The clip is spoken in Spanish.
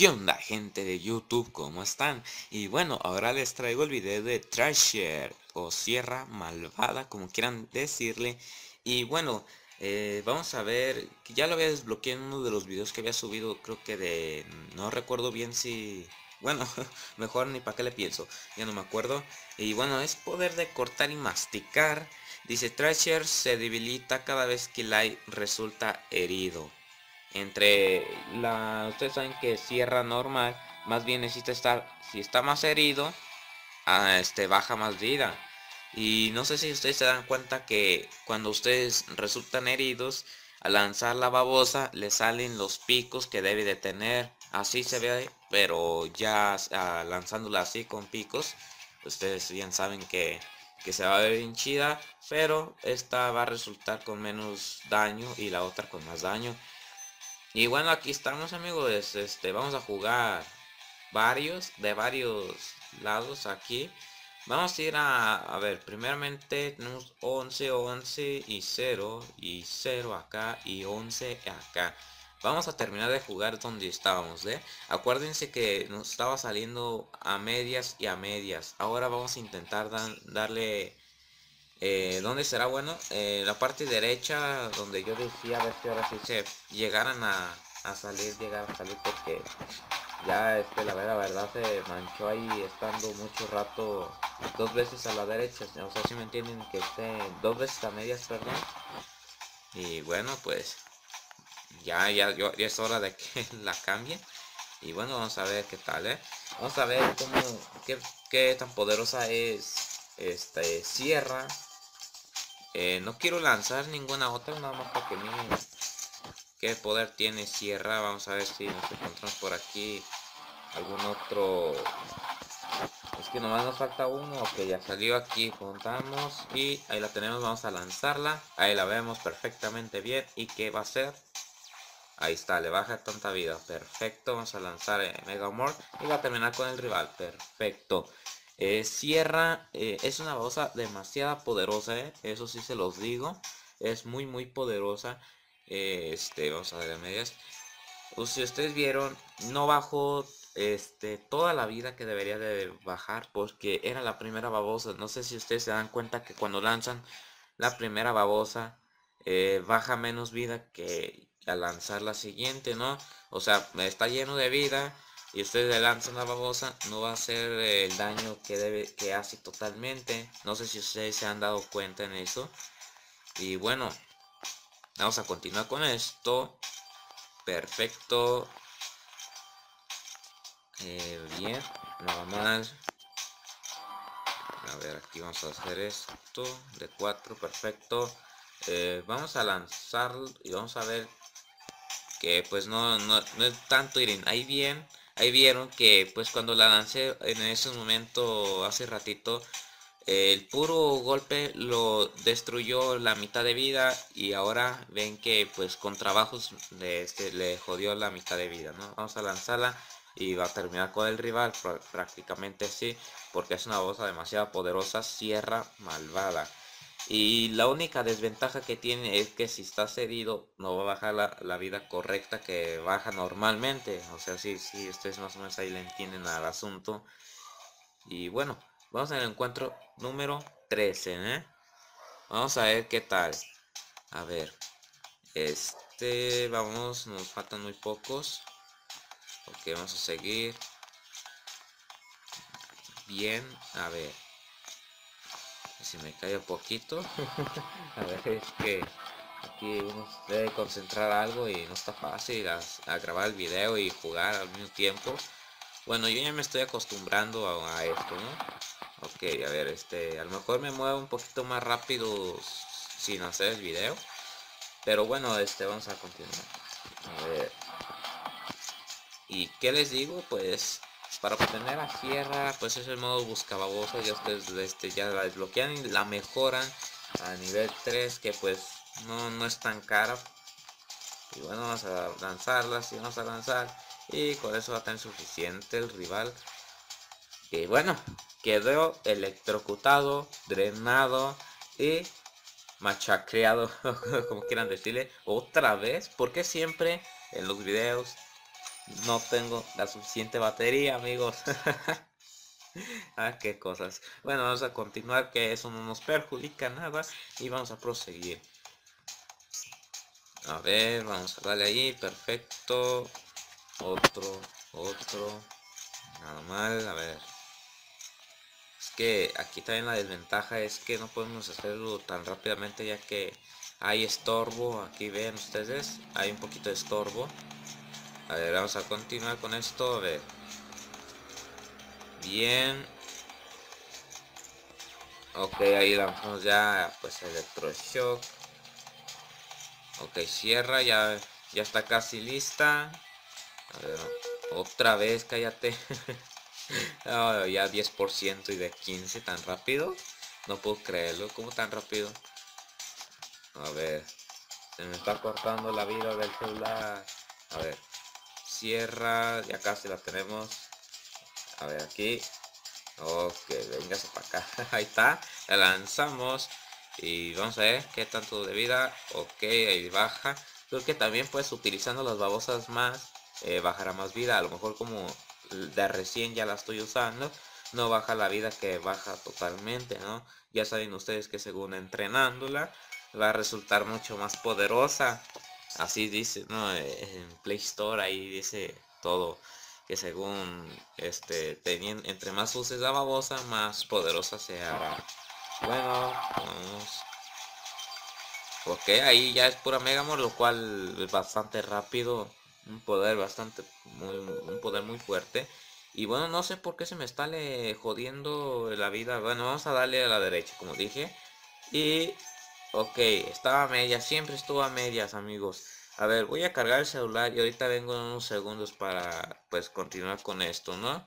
¿Qué onda gente de YouTube? ¿Cómo están? Y bueno, ahora les traigo el video de Trasher o Sierra Malvada, como quieran decirle. Y bueno, eh, vamos a ver, ya lo había desbloqueado en uno de los videos que había subido, creo que de... No recuerdo bien si... Bueno, mejor ni para qué le pienso, ya no me acuerdo. Y bueno, es poder de cortar y masticar. Dice, Trasher se debilita cada vez que Light resulta herido entre la ustedes saben que sierra normal más bien necesita estar si está más herido a este baja más vida. Y no sé si ustedes se dan cuenta que cuando ustedes resultan heridos al lanzar la babosa le salen los picos que debe de tener. Así se ve pero ya ah, lanzándola así con picos ustedes bien saben que que se va a ver bien chida pero esta va a resultar con menos daño y la otra con más daño y bueno, aquí estamos amigos, este, vamos a jugar varios, de varios lados aquí. Vamos a ir a, a ver, primeramente tenemos 11, 11 y 0 y 0 acá y 11 acá. Vamos a terminar de jugar donde estábamos, ¿eh? Acuérdense que nos estaba saliendo a medias y a medias. Ahora vamos a intentar darle eh, ¿Dónde será bueno? Eh, la parte derecha donde yo decía a ver si ahora sí se llegaran a, salir, llegar a salir porque ya este la verdad, la verdad se manchó ahí estando mucho rato dos veces a la derecha, o sea si me entienden que esté dos veces a medias, perdón. Y bueno pues ya, ya, ya es hora de que la cambien. Y bueno, vamos a ver qué tal, ¿eh? Vamos a ver cómo, qué, qué tan poderosa es este Sierra eh, no quiero lanzar ninguna otra, nada más porque miren qué poder tiene Sierra. Vamos a ver si nos encontramos por aquí algún otro. Es que nomás nos falta uno. Ok, ya salió aquí. Contamos y ahí la tenemos. Vamos a lanzarla. Ahí la vemos perfectamente bien. ¿Y qué va a hacer? Ahí está, le baja tanta vida. Perfecto. Vamos a lanzar eh, Mega Mort y va a terminar con el rival. Perfecto. Eh, Sierra eh, es una babosa demasiado poderosa, eh, eso sí se los digo. Es muy muy poderosa. este, vamos a ver medias. Pues, si ustedes vieron, no bajó este, toda la vida que debería de bajar porque era la primera babosa. No sé si ustedes se dan cuenta que cuando lanzan la primera babosa baja menos vida que al lanzar la siguiente, ¿no? O sea, está lleno de vida y ustedes le lanzan la babosa, no va a hacer el daño que debe que hace totalmente. No sé si ustedes se han dado cuenta en eso. Y bueno, vamos a continuar con esto. Perfecto. Eh, bien, más. A ver, aquí vamos a hacer esto de 4, perfecto. Eh, vamos a lanzar y vamos a ver que pues no, no, no es tanto ir ahí bien Ahí vieron que pues cuando la lancé en ese momento hace ratito el puro golpe lo destruyó la mitad de vida y ahora ven que pues con trabajos de este, le jodió la mitad de vida, ¿no? Vamos a lanzarla y va a terminar con el rival prácticamente así porque es una bolsa demasiado poderosa, sierra malvada. Y la única desventaja que tiene es que si estás herido no va a bajar la, vida correcta que baja normalmente. O sea, si sí, ustedes más o menos ahí le entienden al asunto. Y bueno, vamos al encuentro número 13, ¿eh? Vamos a ver qué tal. A ver. Este, vamos, nos faltan muy pocos. Ok, vamos a seguir. Bien, a ver si me cae un poquito. A ver es que aquí uno debe concentrar algo y no está fácil a, grabar el video y jugar al mismo tiempo. Bueno yo ya me estoy acostumbrando a, esto ¿no? ok a ver este a lo mejor me muevo un poquito más rápido sin hacer el video. Pero bueno este vamos a continuar. A ver. Y qué les digo pues para obtener la sierra pues es el modo buscababosa ya ustedes este, ya la desbloquean y la mejoran a nivel 3 que pues no, no es tan cara. Y bueno vamos a lanzarla y vamos a lanzar. Y con eso va a tener suficiente el rival. Y bueno quedó electrocutado drenado y machacreado como quieran decirle otra vez porque siempre en los videos no tengo la suficiente batería, amigos. ah, qué cosas. Bueno, vamos a continuar, que eso no nos perjudica nada. Y vamos a proseguir. A ver, vamos a darle ahí, perfecto. Otro, otro. Nada mal, a ver. Es que aquí también la desventaja es que no podemos hacerlo tan rápidamente ya que hay estorbo. Aquí ven ustedes, hay un poquito de estorbo. A ver, vamos a continuar con esto. A ver. Bien. Ok, ahí lanzamos ya pues electroshock. Ok, cierra, ya, ya está casi lista. A ver, otra vez, cállate. ya 10% y de 15 tan rápido. No puedo creerlo, ¿cómo tan rápido? A ver, se me está cortando la vida del celular. A ver cierra, ya casi la tenemos. A ver aquí. Ok, vengase para acá. ahí está. La lanzamos. Y vamos a ver qué tanto de vida. Ok, ahí baja. Creo que también pues utilizando las babosas más. Eh, bajará más vida. A lo mejor como de recién ya la estoy usando. No baja la vida que baja totalmente, ¿no? Ya saben ustedes que según entrenándola va a resultar mucho más poderosa así dice, ¿no? En Play Store ahí dice todo que según este teniendo entre más uses la babosa más poderosa se hará. Bueno vamos. Ok ahí ya es pura Megamor lo cual es bastante rápido un poder bastante muy, un poder muy fuerte. Y bueno no sé por qué se me está le jodiendo la vida. Bueno vamos a darle a la derecha como dije. Y Ok, estaba a medias, siempre estuvo a medias, amigos. A ver, voy a cargar el celular y ahorita vengo en unos segundos para, pues, continuar con esto, ¿no?